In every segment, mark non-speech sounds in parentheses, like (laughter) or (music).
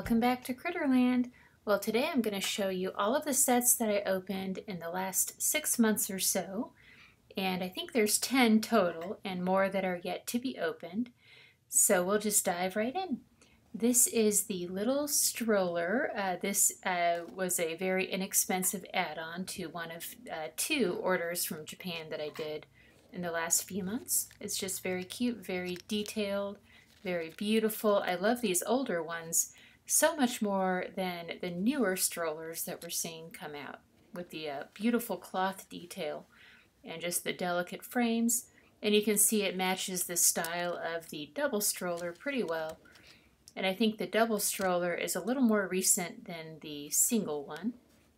Welcome back to Critterland. Well, today I'm going to show you all of the sets that I opened in the last six months or so. And I think there's 10 total and more that are yet to be opened. So we'll just dive right in. This is the little stroller. Uh, this uh, was a very inexpensive add-on to one of uh, two orders from Japan that I did in the last few months. It's just very cute, very detailed, very beautiful. I love these older ones so much more than the newer strollers that we're seeing come out with the uh, beautiful cloth detail and just the delicate frames. And you can see it matches the style of the double stroller pretty well. And I think the double stroller is a little more recent than the single one.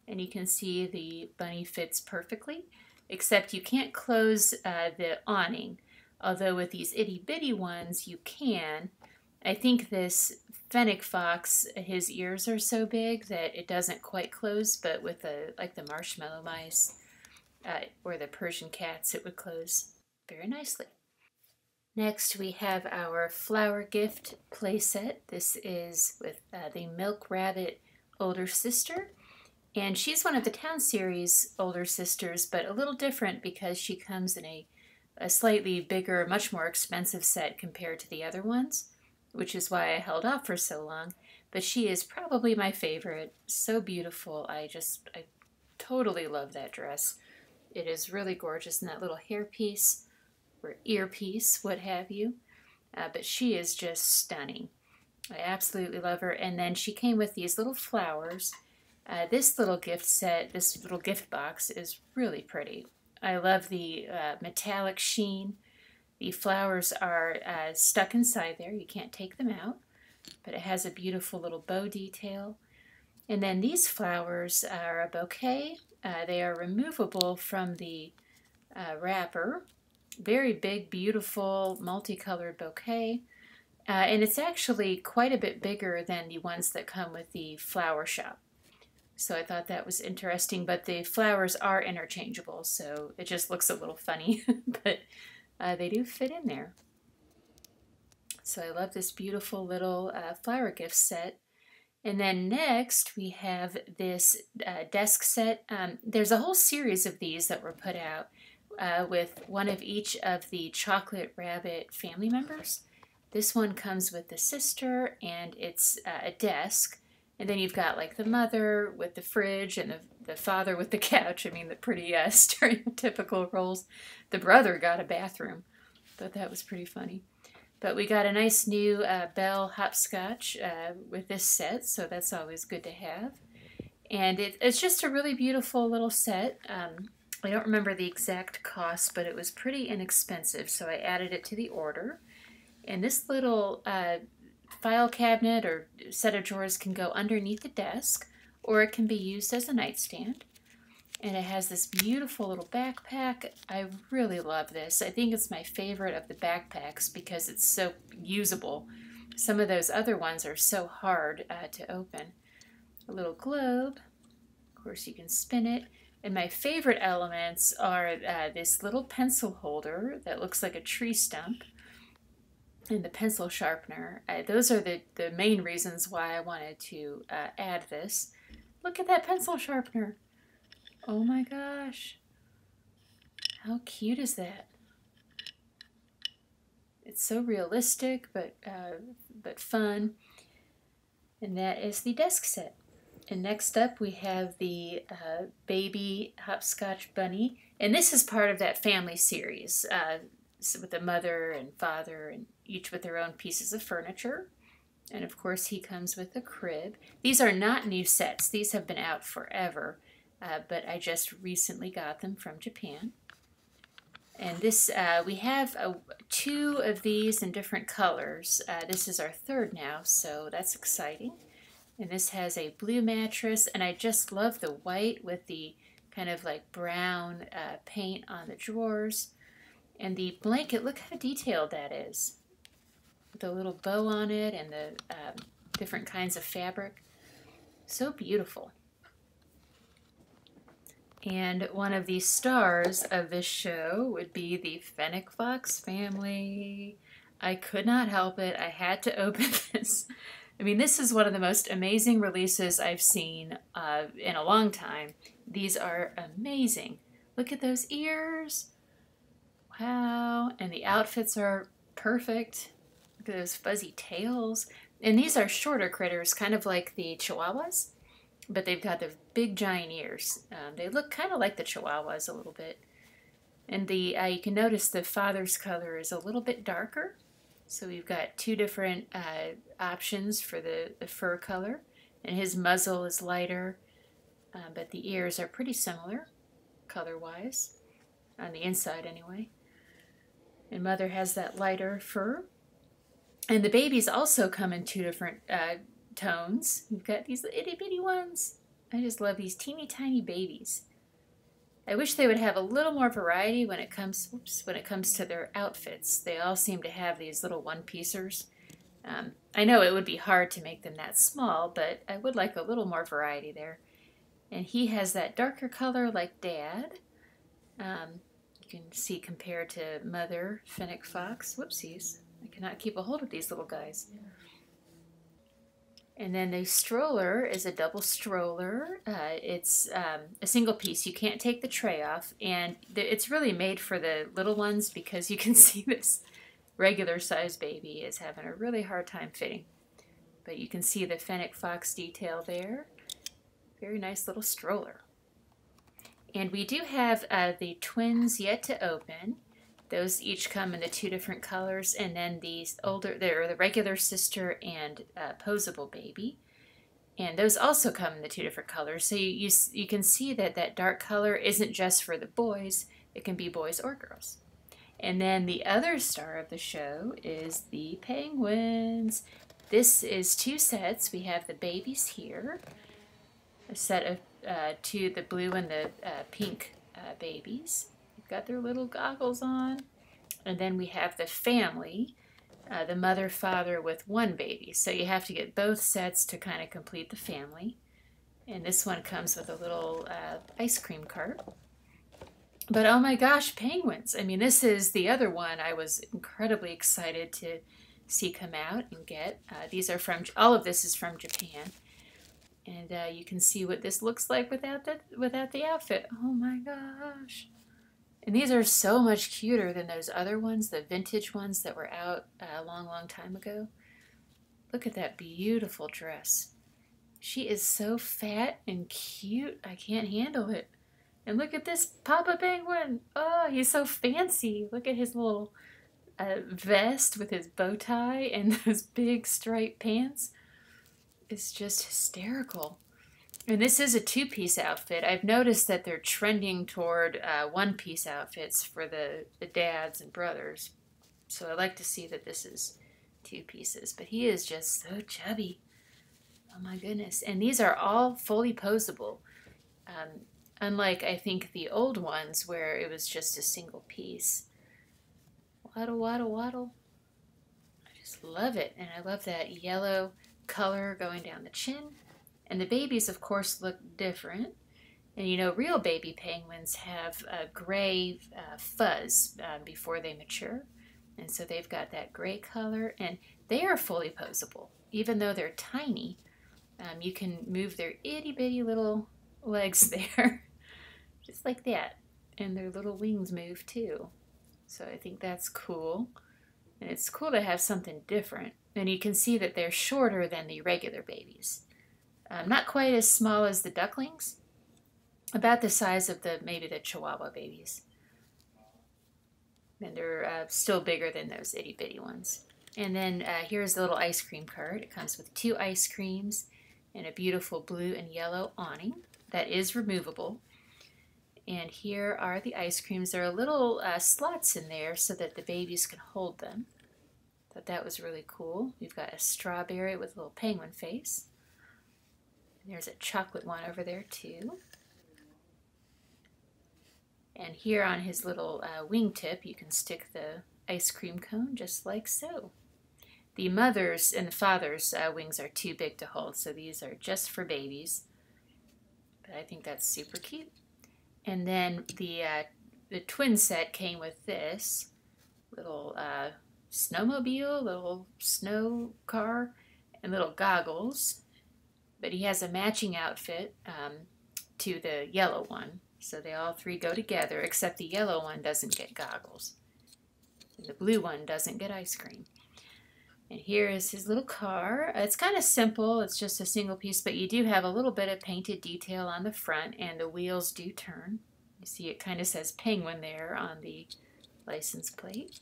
And you can see the bunny fits perfectly, except you can't close uh, the awning. Although with these itty bitty ones, you can. I think this fennec fox, his ears are so big that it doesn't quite close, but with the like the marshmallow mice uh, or the Persian cats, it would close very nicely. Next, we have our flower gift playset. This is with uh, the Milk Rabbit older sister. And she's one of the Town Series older sisters, but a little different because she comes in a, a slightly bigger, much more expensive set compared to the other ones which is why I held off for so long. But she is probably my favorite. So beautiful. I just, I totally love that dress. It is really gorgeous in that little hairpiece or earpiece, what have you. Uh, but she is just stunning. I absolutely love her. And then she came with these little flowers. Uh, this little gift set, this little gift box is really pretty. I love the uh, metallic sheen the flowers are uh, stuck inside there. You can't take them out, but it has a beautiful little bow detail. And then these flowers are a bouquet. Uh, they are removable from the uh, wrapper. Very big, beautiful, multicolored bouquet. Uh, and it's actually quite a bit bigger than the ones that come with the flower shop. So I thought that was interesting, but the flowers are interchangeable, so it just looks a little funny. (laughs) but uh, they do fit in there. So I love this beautiful little uh, flower gift set. And then next we have this uh, desk set. Um, there's a whole series of these that were put out uh, with one of each of the Chocolate Rabbit family members. This one comes with the sister and it's uh, a desk. And then you've got like the mother with the fridge and the, the father with the couch. I mean, the pretty uh, (laughs) stereotypical roles. The brother got a bathroom. Thought that was pretty funny. But we got a nice new uh, Bell hopscotch uh, with this set, so that's always good to have. And it, it's just a really beautiful little set. Um, I don't remember the exact cost, but it was pretty inexpensive, so I added it to the order. And this little uh, file cabinet or set of drawers can go underneath the desk or it can be used as a nightstand. And it has this beautiful little backpack. I really love this. I think it's my favorite of the backpacks because it's so usable. Some of those other ones are so hard uh, to open. A little globe. Of course, you can spin it. And my favorite elements are uh, this little pencil holder that looks like a tree stump and the pencil sharpener. Uh, those are the, the main reasons why I wanted to uh, add this. Look at that pencil sharpener. Oh my gosh. How cute is that? It's so realistic, but, uh, but fun. And that is the desk set. And next up we have the uh, baby hopscotch bunny. And this is part of that family series uh, with the mother and father and each with their own pieces of furniture. And of course, he comes with a crib. These are not new sets, these have been out forever, uh, but I just recently got them from Japan. And this, uh, we have uh, two of these in different colors. Uh, this is our third now, so that's exciting. And this has a blue mattress, and I just love the white with the kind of like brown uh, paint on the drawers. And the blanket, look how detailed that is the little bow on it and the um, different kinds of fabric. So beautiful. And one of the stars of this show would be the Fennec Fox family. I could not help it. I had to (laughs) open this. I mean, this is one of the most amazing releases I've seen uh, in a long time. These are amazing. Look at those ears. Wow. And the outfits are perfect. Look at those fuzzy tails. And these are shorter critters, kind of like the Chihuahuas, but they've got the big giant ears. Um, they look kind of like the Chihuahuas a little bit. And the uh, you can notice the father's color is a little bit darker. So we've got two different uh, options for the, the fur color. And his muzzle is lighter, uh, but the ears are pretty similar color-wise, on the inside anyway. And mother has that lighter fur. And the babies also come in two different uh, tones. You've got these itty bitty ones. I just love these teeny tiny babies. I wish they would have a little more variety when it comes oops, when it comes to their outfits. They all seem to have these little one-piecers. Um, I know it would be hard to make them that small, but I would like a little more variety there. And he has that darker color like Dad. Um, you can see compared to Mother Fennec Fox. Whoopsies. I cannot keep a hold of these little guys. And then the stroller is a double stroller. Uh, it's um, a single piece. You can't take the tray off. And it's really made for the little ones because you can (laughs) see this regular size baby is having a really hard time fitting. But you can see the Fennec Fox detail there. Very nice little stroller. And we do have uh, the twins yet to open. Those each come in the two different colors, and then these older, they're the regular sister and uh, posable baby. And those also come in the two different colors. So you, you, you can see that that dark color isn't just for the boys, it can be boys or girls. And then the other star of the show is the penguins. This is two sets. We have the babies here, a set of uh, two, the blue and the uh, pink uh, babies got their little goggles on. And then we have the family, uh, the mother, father with one baby. So you have to get both sets to kind of complete the family. And this one comes with a little uh, ice cream cart. But oh my gosh, penguins. I mean, this is the other one I was incredibly excited to see come out and get. Uh, these are from, all of this is from Japan. And uh, you can see what this looks like without the, without the outfit. Oh my gosh. And these are so much cuter than those other ones, the vintage ones that were out a long, long time ago. Look at that beautiful dress. She is so fat and cute, I can't handle it. And look at this Papa Penguin. Oh, he's so fancy. Look at his little uh, vest with his bow tie and (laughs) those big striped pants. It's just hysterical. And this is a two-piece outfit. I've noticed that they're trending toward uh, one-piece outfits for the, the dads and brothers. So I like to see that this is two pieces. But he is just so chubby. Oh my goodness. And these are all fully posable. Um, unlike, I think, the old ones where it was just a single piece. Waddle, waddle, waddle. I just love it. And I love that yellow color going down the chin. And the babies, of course, look different. And you know, real baby penguins have a gray uh, fuzz uh, before they mature. And so they've got that gray color, and they are fully posable. Even though they're tiny, um, you can move their itty bitty little legs (laughs) there, just like that. And their little wings move too. So I think that's cool. And it's cool to have something different. And you can see that they're shorter than the regular babies. Um, not quite as small as the ducklings, about the size of the maybe the Chihuahua babies. And they're uh, still bigger than those itty bitty ones. And then uh, here's the little ice cream cart. It comes with two ice creams and a beautiful blue and yellow awning that is removable. And here are the ice creams. There are little uh, slots in there so that the babies can hold them. Thought that was really cool. We've got a strawberry with a little penguin face. There's a chocolate one over there too. And here on his little uh, wingtip, you can stick the ice cream cone just like so. The mother's and the father's uh, wings are too big to hold, so these are just for babies. But I think that's super cute. And then the uh, the twin set came with this little uh, snowmobile, little snow car, and little goggles. But he has a matching outfit um, to the yellow one. So they all three go together, except the yellow one doesn't get goggles. And the blue one doesn't get ice cream. And here is his little car. It's kind of simple. It's just a single piece, but you do have a little bit of painted detail on the front, and the wheels do turn. You see it kind of says penguin there on the license plate.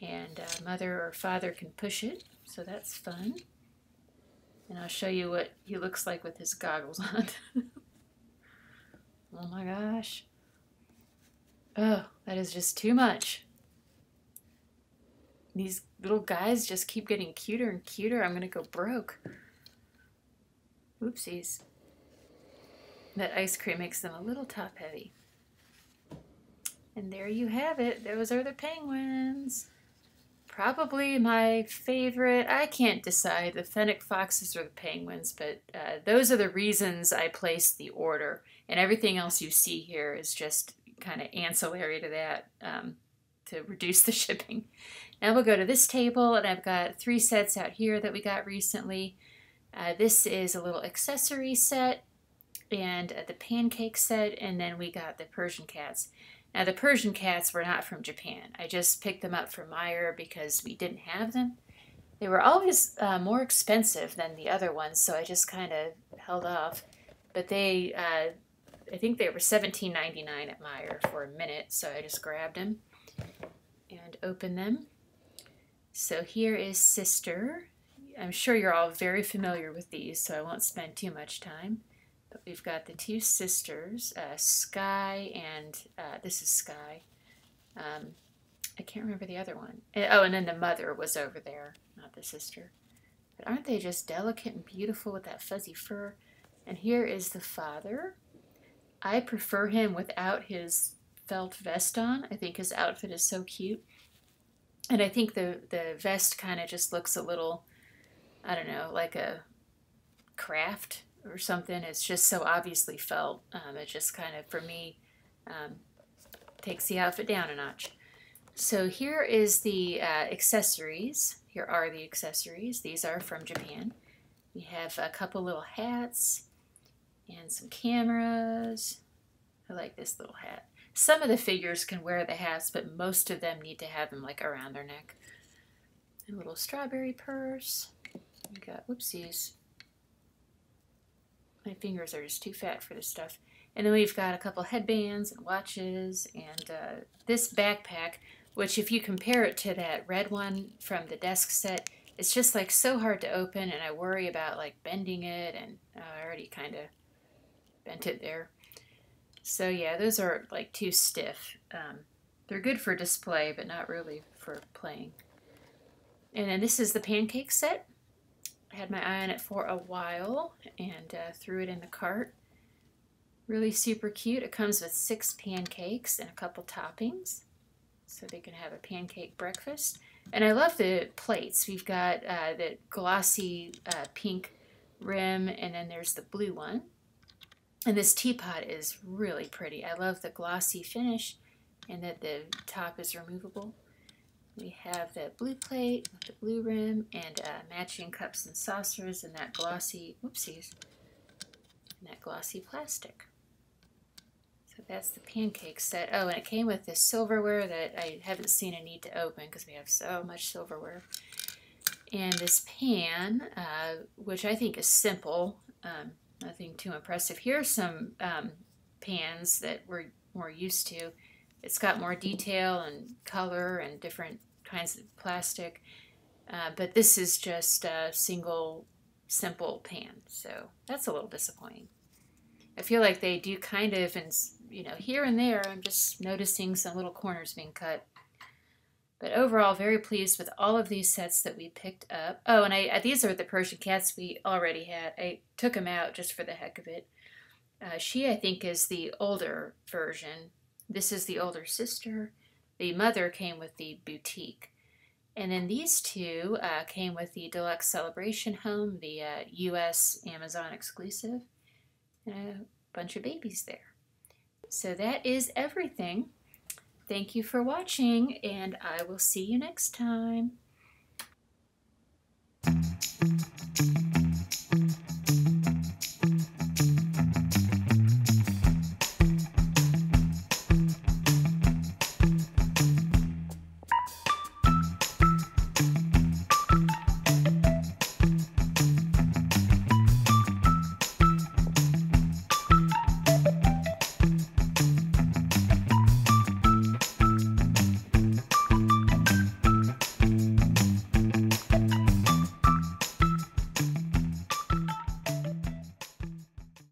And uh, mother or father can push it, so that's fun. And I'll show you what he looks like with his goggles on. (laughs) oh my gosh. Oh, that is just too much these little guys just keep getting cuter and cuter. I'm going to go broke. Oopsies. That ice cream makes them a little top heavy. And there you have it. Those are the penguins. Probably my favorite. I can't decide the fennec foxes or the penguins, but uh, those are the reasons I placed the order. And everything else you see here is just kind of ancillary to that um, to reduce the (laughs) shipping. Now we'll go to this table, and I've got three sets out here that we got recently. Uh, this is a little accessory set, and uh, the pancake set, and then we got the Persian cats. Now the Persian cats were not from Japan. I just picked them up from Meijer because we didn't have them. They were always uh, more expensive than the other ones, so I just kind of held off. But they, uh, I think they were $17.99 at Meijer for a minute, so I just grabbed them and opened them. So here is Sister. I'm sure you're all very familiar with these, so I won't spend too much time. But we've got the two sisters, uh, Sky and uh, this is Sky. Um, I can't remember the other one. Eh, oh, and then the mother was over there, not the sister. But aren't they just delicate and beautiful with that fuzzy fur? And here is the father. I prefer him without his felt vest on. I think his outfit is so cute and I think the the vest kind of just looks a little, I don't know, like a craft or something. It's just so obviously felt. Um, it just kind of, for me, um, takes the outfit down a notch. So here is the uh, accessories. Here are the accessories. These are from Japan. We have a couple little hats and some cameras. I like this little hat. Some of the figures can wear the hats, but most of them need to have them like around their neck. A little strawberry purse. We got, whoopsies. My fingers are just too fat for this stuff. And then we've got a couple headbands and watches and uh, this backpack, which if you compare it to that red one from the desk set, it's just like so hard to open and I worry about like bending it and uh, I already kind of bent it there. So yeah, those are like too stiff. Um, they're good for display, but not really for playing. And then this is the pancake set. I had my eye on it for a while and uh, threw it in the cart. Really super cute. It comes with six pancakes and a couple toppings. So they can have a pancake breakfast. And I love the plates. We've got uh, the glossy uh, pink rim and then there's the blue one. And this teapot is really pretty. I love the glossy finish and that the top is removable. We have the blue plate with the blue rim and uh, matching cups and saucers and that glossy, whoopsies, and that glossy plastic. So that's the pancake set. Oh, and it came with this silverware that I haven't seen a need to open because we have so much silverware. And this pan, uh, which I think is simple. Um, nothing too impressive. Here are some um, pans that we're more used to. It's got more detail and color and different kinds of plastic, uh, but this is just a single simple pan, so that's a little disappointing. I feel like they do kind of, and you know, here and there, I'm just noticing some little corners being cut. But overall, very pleased with all of these sets that we picked up. Oh, and I, these are the Persian cats we already had. I took them out just for the heck of it. Uh, she, I think, is the older version. This is the older sister. The mother came with the boutique. And then these two uh, came with the deluxe celebration home, the uh, US Amazon exclusive, and a bunch of babies there. So that is everything. Thank you for watching, and I will see you next time.